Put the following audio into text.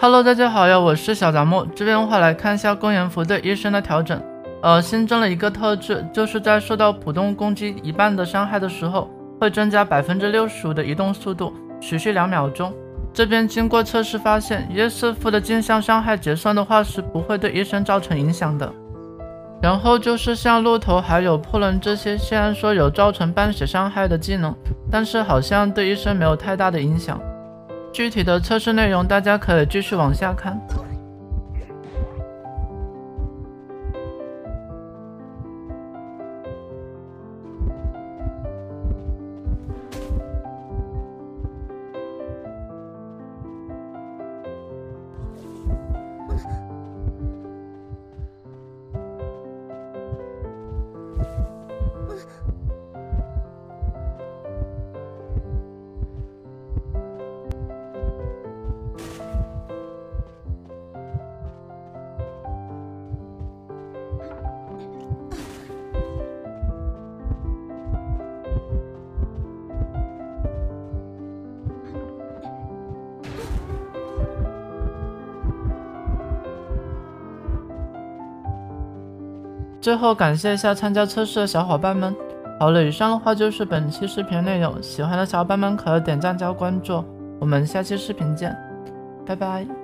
Hello，大家好呀，我是小杂木。这边的话来看一下公研服对医生的调整，呃，新增了一个特质，就是在受到普通攻击一半的伤害的时候，会增加百分之六十五的移动速度，持续两秒钟。这边经过测试发现约瑟夫的镜像伤害结算的话是不会对医生造成影响的。然后就是像鹿头还有破轮这些，虽然说有造成半血伤害的技能，但是好像对医生没有太大的影响。具体的测试内容，大家可以继续往下看。最后感谢一下参加测试的小伙伴们。好了，以上的话就是本期视频内容，喜欢的小伙伴们可点赞加关注，我们下期视频见，拜拜。